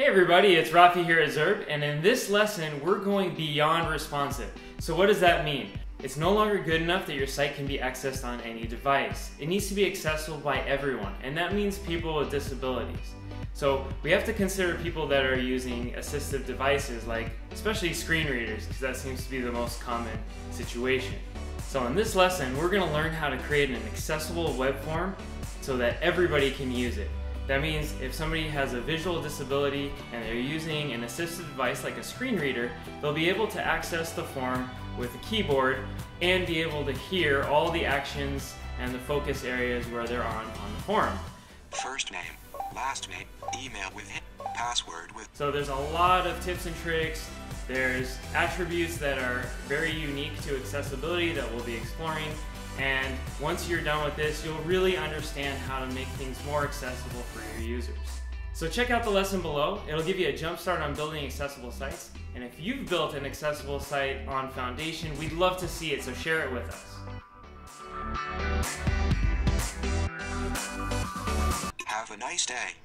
Hey everybody, it's Rafi here at Zurb, and in this lesson, we're going beyond responsive. So what does that mean? It's no longer good enough that your site can be accessed on any device. It needs to be accessible by everyone, and that means people with disabilities. So we have to consider people that are using assistive devices, like especially screen readers, because that seems to be the most common situation. So in this lesson, we're gonna learn how to create an accessible web form so that everybody can use it. That means if somebody has a visual disability and they're using an assistive device like a screen reader, they'll be able to access the form with a keyboard and be able to hear all the actions and the focus areas where they're on on the form. First name, last name, email with him, password with. So there's a lot of tips and tricks. There's attributes that are very unique to accessibility that we'll be exploring. And once you're done with this, you'll really understand how to make things more accessible for your users. So check out the lesson below. It'll give you a jump start on building accessible sites. And if you've built an accessible site on Foundation, we'd love to see it, so share it with us. Have a nice day.